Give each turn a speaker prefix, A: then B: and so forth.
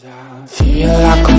A: Feel like